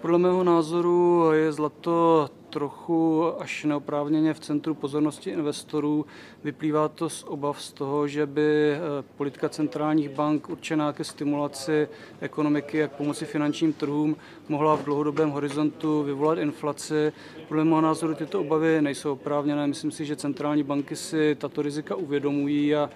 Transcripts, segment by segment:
Podle mého názoru je zlato trochu až neoprávněně v centru pozornosti investorů. Vyplývá to z obav z toho, že by eh, politika centrálních bank určená ke stimulaci ekonomiky, jak pomoci finančním trhům, mohla v dlouhodobém horizontu vyvolat inflaci. Podle mého názoru tyto obavy nejsou oprávněné. Myslím si, že centrální banky si tato rizika uvědomují a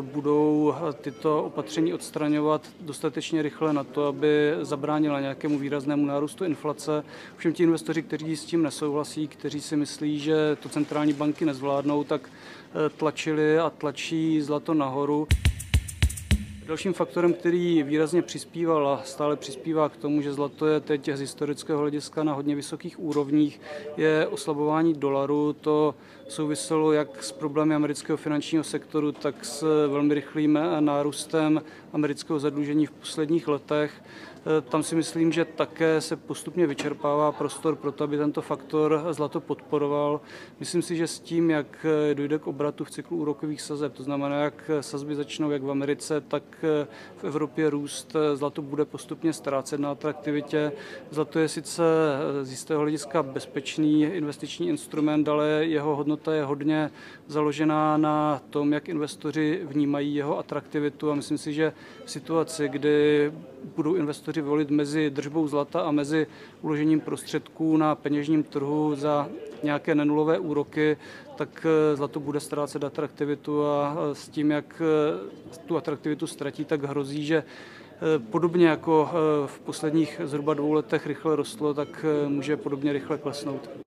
budou eh, tyto opatření odstraňovat dostatečně rychle na to, aby zabránila nějakému výraznému nárůstu inflace. Všem ti investoři, kteří s tím nesou, nesouhlasí, kteří si myslí, že to centrální banky nezvládnou, tak eh, tlačili a tlačí zlato nahoru. Dalším faktorem, který výrazně přispíval a stále přispívá k tomu, že zlato je teď z historického hlediska na hodně vysokých úrovních, je oslabování dolaru. To souviselo jak s problémy amerického finančního sektoru, tak s velmi rychlým nárůstem amerického zadlužení v posledních letech. Tam si myslím, že také se postupně vyčerpává prostor pro to, aby tento faktor zlato podporoval. Myslím si, že s tím, jak dojde k obratu v cyklu úrokových sazeb, to znamená, jak sazby začnou jak v Americe, tak v Evropě růst, zlato bude postupně ztrácet na atraktivitě. Zlato je sice z jistého hlediska bezpečný investiční instrument, ale jeho hodnota je hodně založená na tom, jak investoři vnímají jeho atraktivitu a myslím si, že v situaci, kdy budou investoři volit mezi držbou zlata a mezi uložením prostředků na peněžním trhu za nějaké nenulové úroky, tak eh, zlato bude ztrácet atraktivitu a eh, s tím, jak eh, tu atraktivitu ztratí, tak hrozí, že podobně jako v posledních zhruba dvou letech rychle rostlo, tak může podobně rychle klesnout.